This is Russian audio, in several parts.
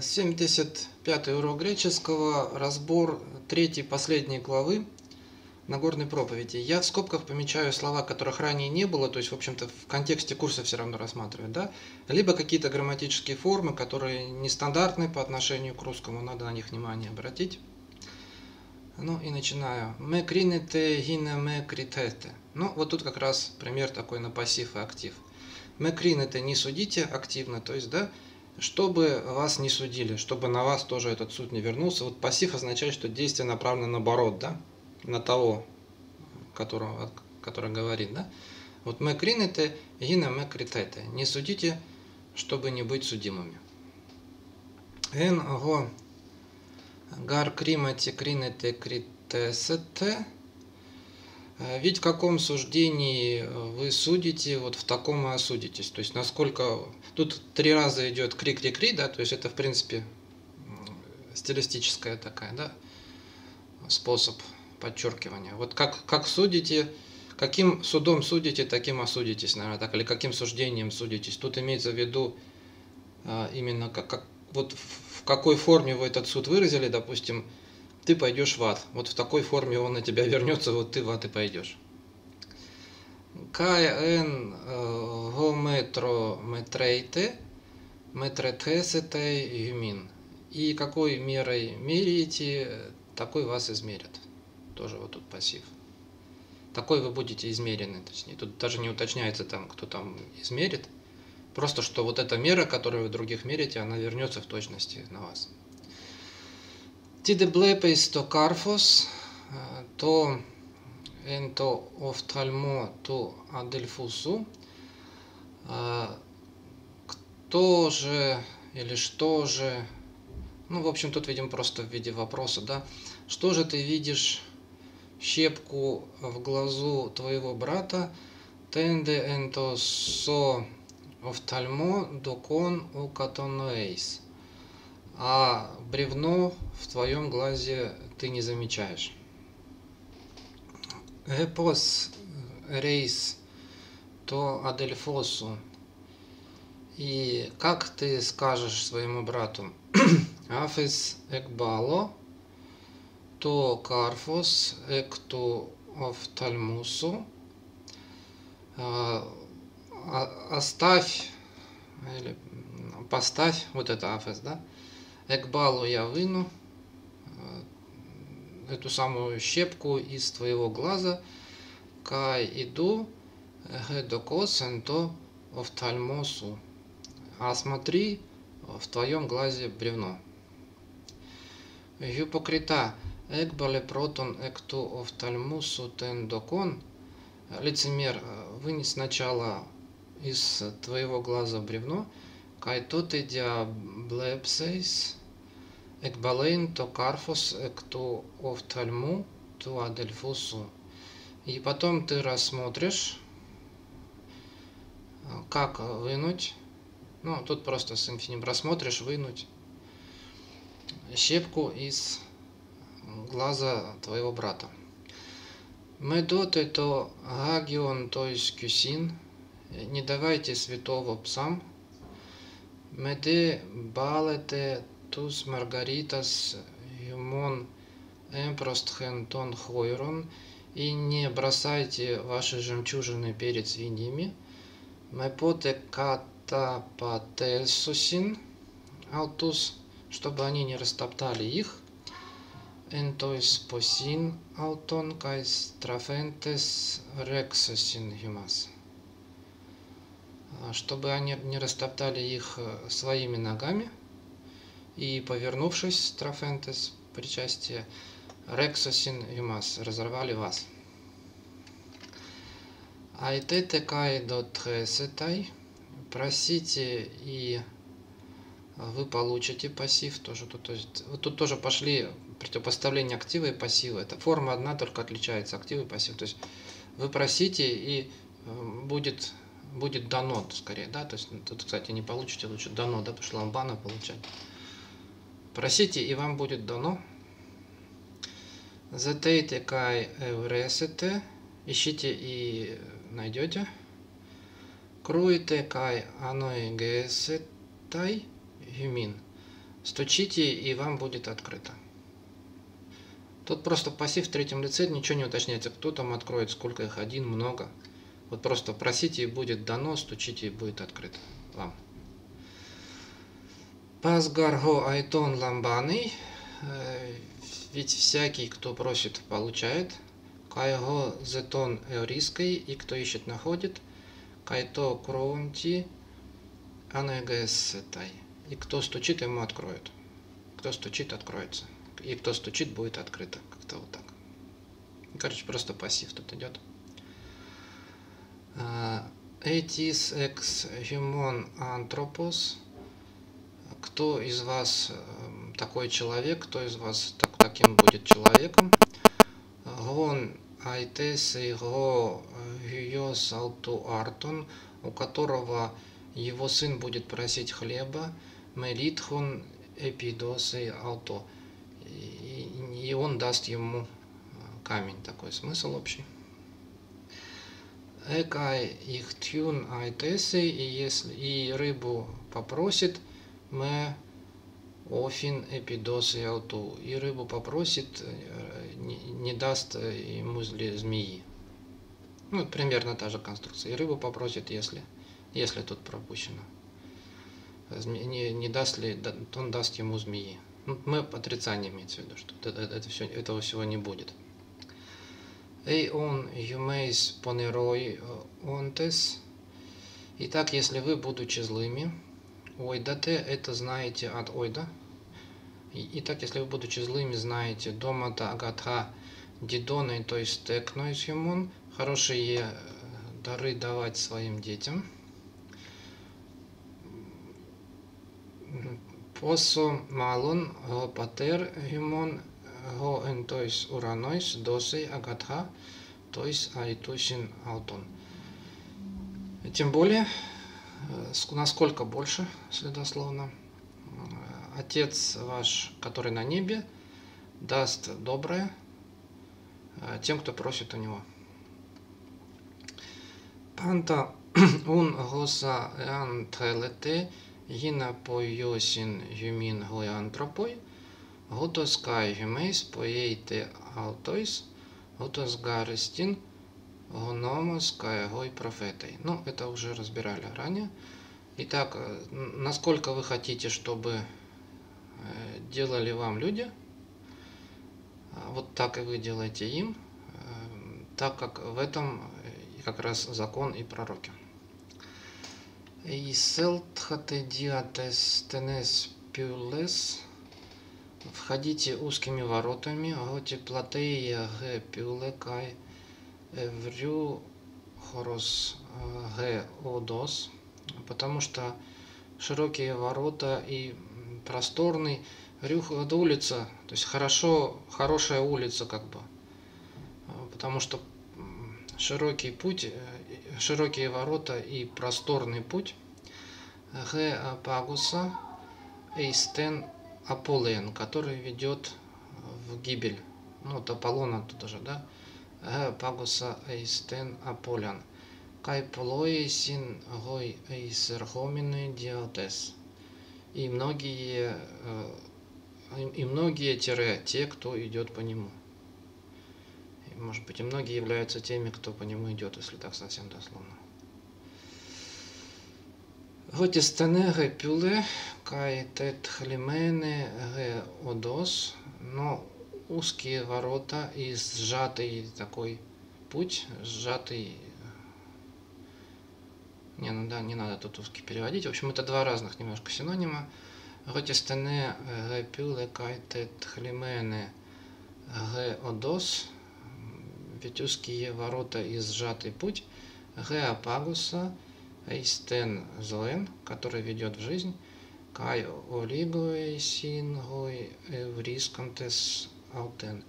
75 урок греческого, разбор третьей последней главы Нагорной проповеди. Я в скобках помечаю слова, которых ранее не было, то есть, в общем-то, в контексте курса все равно рассматривать, да, либо какие-то грамматические формы, которые нестандартны по отношению к русскому, надо на них внимание обратить. Ну и начинаю. Мы кринете гине мы критете. Ну, вот тут как раз пример такой на пассив и актив. Мы кринете не судите активно, то есть, да, чтобы вас не судили, чтобы на вас тоже этот суд не вернулся. Вот пассив означает, что действие направлено наоборот, да, на того, которого, который говорит, да. Вот мы кринете, гина мы критете. Не судите, чтобы не быть судимыми. Эн го гар кримати кринете критесете. Ведь в каком суждении вы судите, вот в таком и осудитесь. То есть насколько... Тут три раза идет кри-кри-кри, да, то есть это в принципе стилистическая такая, да, способ подчеркивания. Вот как, как судите, каким судом судите, таким осудитесь, наверное, так, или каким суждением судитесь. Тут имеется в виду а, именно как, как вот в какой форме вы этот суд выразили, допустим, ты пойдешь в ад. Вот в такой форме он на тебя вернется, вот ты в ад и пойдешь. КН гометро метрейте, метретесете юмин. И какой мерой меряете, такой вас измерят. Тоже вот тут пассив. Такой вы будете измерены, точнее. Тут даже не уточняется там, кто там измерит. Просто, что вот эта мера, которую вы других мерите, она вернется в точности на вас. Тидеблепейс то карфос, то энто офтальмо то адельфусу. Кто же или что же, ну, в общем, тут видим просто в виде вопроса, да, что же ты видишь щепку в глазу твоего брата, тенде энто со офтальмо докон у катонуэйс а бревно в твоем глазе ты не замечаешь. Эпос рейс то адельфосу. И как ты скажешь своему брату, афис экбало, то карфос экту офтальмусу, оставь или поставь вот это афес, да, Экбалу я выну э, эту самую щепку из твоего глаза, кай иду гедокосенто офтальмосу. А смотри в твоем глазе бревно. Гипокрита экбале протон экту офтальмусу тендокон. Лицемер, вынес сначала из твоего глаза бревно, кай тоте диаблепсейс, Εκбалейн то карфус, кто офтальму, то адельфусу. И потом ты рассмотришь, как вынуть, ну, тут просто с инфиним рассмотришь, вынуть щепку из глаза твоего брата. Медоты то гагион, то есть кюсин, не давайте святого псам. Меде балете Тус Маргаритас Юмон Эмпростхен Тон Хойрон и не бросайте ваши жемчужины перед свиньями. Мэпоте катапателсусин αὐτούς, чтобы они не растоптали их. Ἐν τοῖς ποσὶν αὐτῶν καὶ στραφέντες ῥήξωσιν ὑμᾶς. Чтобы они не растоптали их своими ногами – и, повернувшись, στραφέντες, причастие, ῥήξωσιν ὑμᾶς, разорвали вас. Αἰτεῖτε καὶ δοθήσεται, просите и вы получите пассив тоже тут, то есть, вот тут тоже пошли противопоставление актива и пассива. Это форма одна, только отличается актив и пассив. То есть вы просите и э, будет, будет дано скорее, да, то есть тут, кстати, не получите, лучше дано, да, потому что ламбана получать. Просите, и вам будет дано. Затейте кай эвресете. Ищите и найдете. Круите кай аной гесетай юмин. Стучите, и вам будет открыто. Тут просто пассив в третьем лице, ничего не уточняется, кто там откроет, сколько их, один, много. Вот просто просите, и будет дано, стучите, и будет открыто вам. Пасгарго айтон ламбаный, ведь всякий, кто просит, получает. Кайго зетон эориской, и кто ищет, находит. Кайто кроунти анегесетай. И кто стучит, ему откроют. Кто стучит, откроется. И кто стучит, будет открыто. Как-то вот так. Короче, просто пассив тут идет. Этис экс химон антропос. Кто из вас эм, такой человек, кто из вас так, таким будет человеком? Гон айтес его гюйос алту артон, у которого его сын будет просить хлеба, Мелитхун эпидосы ауто. И он даст ему э, камень, такой смысл общий. Экай их тюн айтесы, и если и рыбу попросит, мы офин эпидосы ауту. И рыбу попросит, э, не, даст ему змеи. Ну, примерно та же конструкция. И рыбу попросит, если, если тут пропущено не, не даст ли, он даст ему змеи. Ну, мы отрицание имеется в виду, что это, это все, этого всего не будет. Эй он юмейс понерой онтес. Итак, если вы, будучи злыми, Ой, да ты это знаете от ой да. Итак, если вы, будучи злыми, знаете дома домата агатха дидоны, то есть э, текноис юмун, хорошие э, дары давать своим детям. Посо малон го патер юмон го энтоис уранойс досей агатха, то есть айтусин Алтон. Тем более, насколько больше, если. Э, отец ваш, который на небе, даст доброе э, тем, кто просит у него. Панта ун госа антелете гина поёсин юмин гой антропой, готоскай юмейс поейте алтойс, готос гарестин – гономос каягой профетой. Ну, это уже разбирали ранее. Итак, насколько вы хотите, чтобы делали вам люди, вот так и вы делаете им, так как в этом как раз закон и пророки. Иселтхате диатес тенес пюлес. Входите узкими воротами, готи платея г пюлекай эврю хорос г одос. Потому что широкие ворота и просторный рюх это улица, то есть хорошо, хорошая улица как бы. Потому что широкий путь широкие ворота и просторный путь. Г. Пагуса Эйстен Аполлен, который ведет в гибель. Ну, вот Аполлона тут уже, да? Пагуса Эйстен Аполлен. Кай син гой эйсерхомины диотес. И многие, э, и многие тире, те, кто идет по нему может быть, и многие являются теми, кто по нему идет, если так совсем дословно. Готистене ге пюле, кай тет хлимене ге одос, но узкие ворота и сжатый такой путь, сжатый не, ну да, не надо тут узкий переводить. В общем, это два разных немножко синонима. Готистене ге пюле кай тет хлимене ге одос Петюские ворота и сжатый путь Геопагуса Эйстен Зоэн, который ведет в жизнь, Кай Олигуэй Сингой Эврискантес Алтен.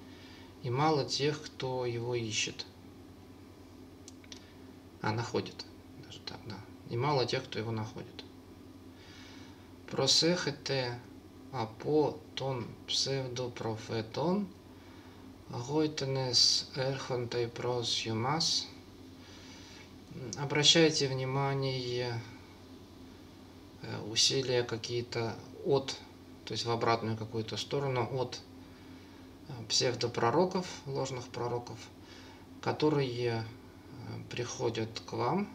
И мало тех, кто его ищет. А, находит. Даже так, да. И мало тех, кто его находит. Просехете апо тон псевдопрофетон – Гойтенес эрхонтай прос юмас. Обращайте внимание э, усилия какие-то от, то есть в обратную какую-то сторону от псевдопророков, ложных пророков, которые приходят к вам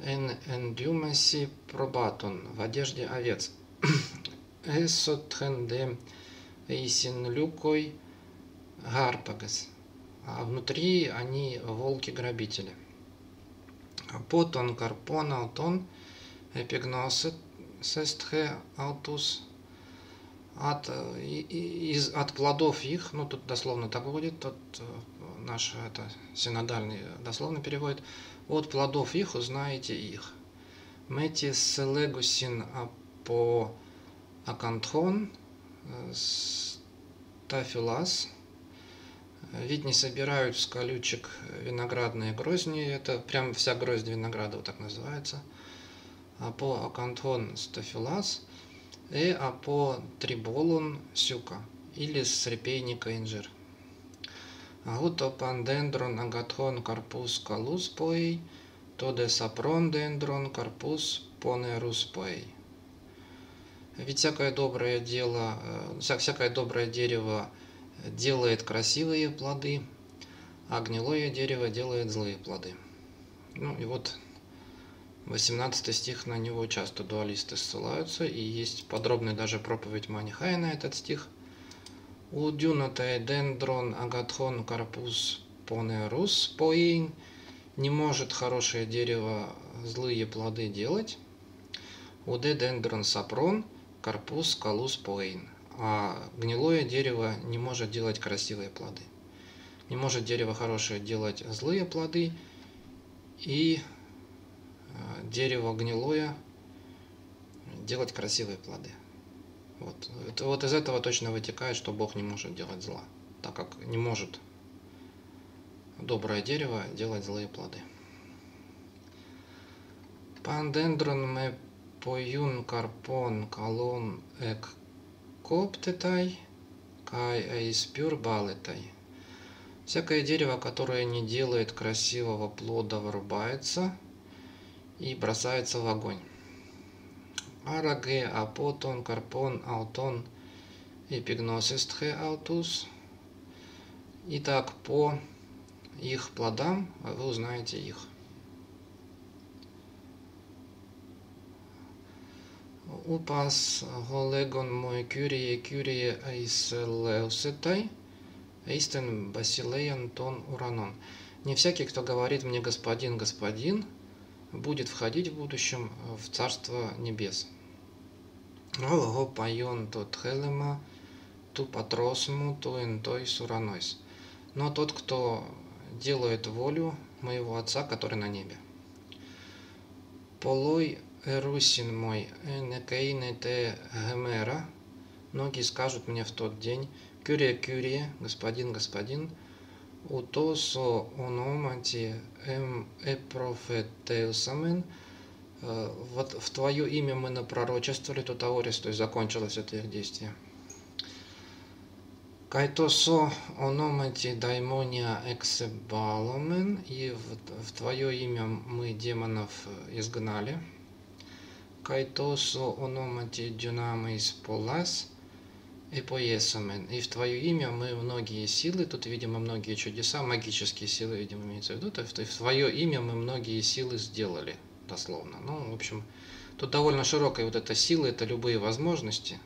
en endumesi пробатон в одежде овец. Эсотхен де эйсин люкой гарпагас. А внутри они волки-грабители. Потон карпон аутон эпигносет сестхе аутус от, из, от плодов их, ну тут дословно так будет, тут наш это синодальный дословно переводит, от плодов их узнаете их. Метис селегусин по акантхон стафилас. Ведь не собирают с колючек виноградные грозни, это прям вся гроздь винограда вот так называется. По акантхон стафилас и а по триболун сюка или с репейника инжир. Гутопандендрон агатхон карпус калус поей, тоде сапрон дендрон карпус понерус поей. Ведь всякое доброе дело, э, всякое доброе дерево делает красивые плоды, а гнилое дерево делает злые плоды. Ну и вот 18 стих, на него часто дуалисты ссылаются, и есть подробная даже проповедь Манихая на этот стих – Удюнатая дендрон агатхон карпус понерус поин не может хорошее дерево злые плоды делать. Уде дендрон сапрон карпус калус поин. А гнилое дерево не может делать красивые плоды. Не может дерево хорошее делать злые плоды. И дерево гнилое делать красивые плоды. Вот. Вот из этого точно вытекает, что Бог не может делать зла, так как не может доброе дерево делать злые плоды. Пандендрон ме поюн карпон калон эк коптетай, кай эйспюр балетай. Всякое дерево, которое не делает красивого плода, вырубается и бросается в огонь. Араге, апотон, карпон, аутон, эпигносистхе аутус. Итак, по их плодам вы узнаете их. Упас голегон мой кюрие кюрие айселеусетай, эйстен басилеян тон уранон. Не всякий, кто говорит мне господин, господин, будет входить в будущем в Царство Небес. Ого пайон тот хелема, ту патросму, ту интой суранойс. Но тот, кто делает волю моего Отца, который на небе. Полой эрусин мой, энекейне те гемера, многие скажут мне в тот день, кюрия кюрия, господин, господин, ономати эм эпрофетеусамен, Э, вот в твое имя мы напророчествовали, то таорис, то есть закончилось это их действие. Кайтосо ономати даймония эксебаломен, и в, в твое имя мы демонов э, изгнали. Кайтосо ономати дюнамис полас и поесамен. И в твое имя мы многие силы, тут, видимо, многие чудеса, магические силы, видимо, имеется в виду, то есть в твое имя мы многие силы сделали дословно. Ну, в общем, тут довольно широкая вот эта сила, это любые возможности.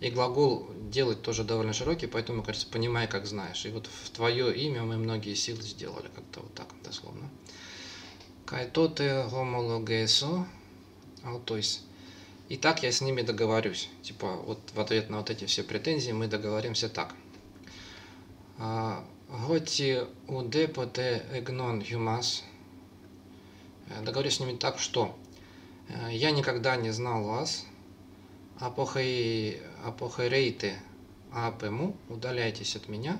И глагол делать тоже довольно широкий, поэтому, кажется, понимай, как знаешь. И вот в твое имя мы многие силы сделали, как-то вот так дословно. Кайтоте гомологесо, то есть и так я с ними договорюсь. Типа, вот в ответ на вот эти все претензии мы договоримся так. А, Готи удепоте эгнон юмас Э, договорюсь с ними так, что э, я никогда не знал вас, апохайрейте апему, удаляйтесь от меня,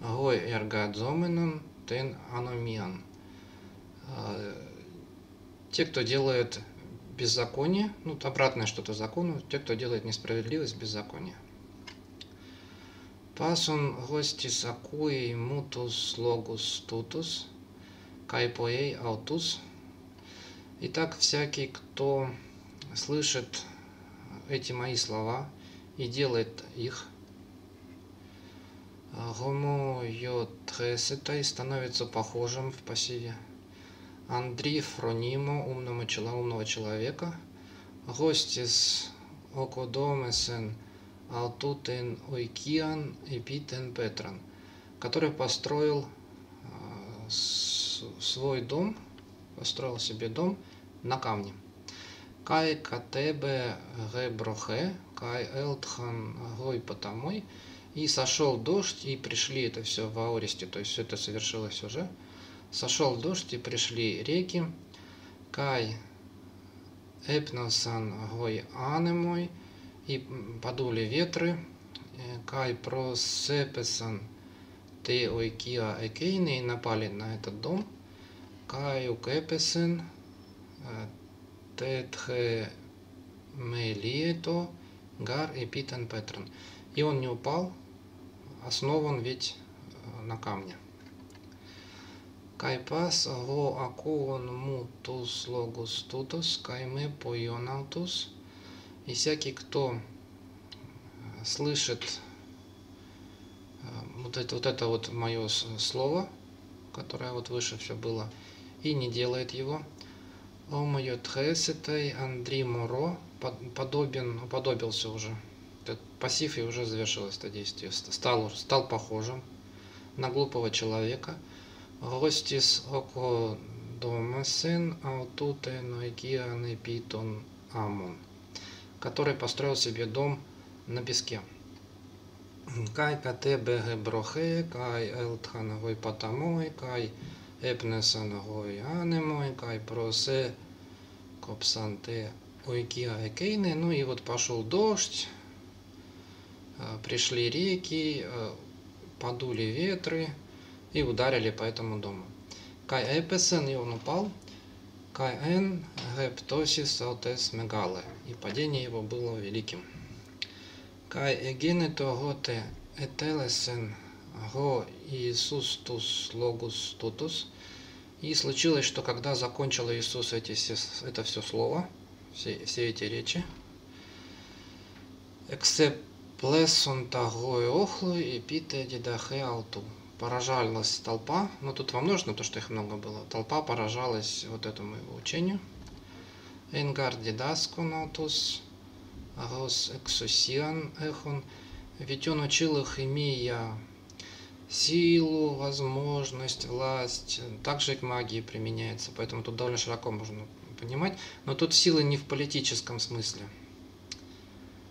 гой эргадзоменон тен аномиан. Э, те, кто делает беззаконие, ну, обратное что-то закону, те, кто делает несправедливость, беззаконие. Πᾶς οὖν ὅστις ἀκούει μου τοὺς λόγους τούτους, καὶ ποιεῖ αὐτούς, Итак, всякий, кто слышит эти мои слова и делает их. Ὁμοιωθήσεται становится похожим в пассиве. Ἀνδρὶ φρονίμῳ, умного, умного человека. Ὅστις окодомесен алтутен ойкиан эпитен петран, который построил свой дом, построил себе дом на камне. Кай катебе геброхе, кай элтхан гой потомой. И сошел дождь, и пришли это все в Аористе, то есть все это совершилось уже. Сошел дождь, и пришли реки. Кай эпносан гой анемой, и подули ветры. Кай просепесан те ойкиа экейны и напали на этот дом. Кай укепесен тетхе мелието гар и питан петрон. И он не упал, основан ведь на камне. Кайпас го акуон мутус логус тутус, кайме поионалтус. И всякий, кто слышит вот это вот, это вот мое слово, которое вот выше все было, и не делает его. О мое тхесетай Андри Моро подобен, уподобился уже. Этот пассив и уже завершилось это действие. Стал, стал похожим на глупого человека. Гостис око домасен аутуте нойкианы питон амон, который построил себе дом на песке. Кай катебеге брохе, кай элтхановой потомой, кай эпнесановой анемой, кай просе копсанте ойкиа экейне. Ну и вот пошел дождь, пришли реки, подули ветры и ударили по этому дому. Кай эпесен, и он упал. Кай эн гептосис аутес мегале. И падение его было великим. Кай эгене готе этелесен го Иисус тус логус тутус. И случилось, что когда закончил Иисус эти, это все слово, все, все эти речи, эксеплесун тагой охлу и пите дидахе алту. Поражалась толпа, но тут во множественном, то, что их много было, толпа поражалась вот этому его учению. Энгар дидаскунатус, Агос Эксусиан Эхон, ведь он учил их, имея силу, возможность, власть. Также к магии применяется, поэтому тут довольно широко можно понимать. Но тут сила не в политическом смысле.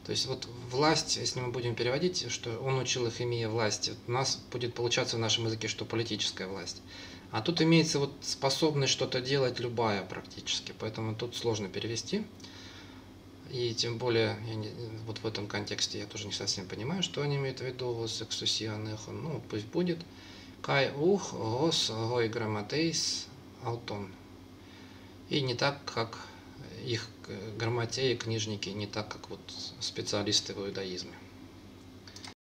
То есть вот власть, если мы будем переводить, что он учил их, имея власть, у нас будет получаться в нашем языке, что политическая власть. А тут имеется вот способность что-то делать любая практически, поэтому тут сложно перевести. И тем более, я не, вот в этом контексте я тоже не совсем понимаю, что они имеют в виду с эксусианыхон. Ну, пусть будет. Кай ух гос гой грамматейс алтон. И не так, как их грамотеи, книжники, не так, как вот специалисты в иудаизме.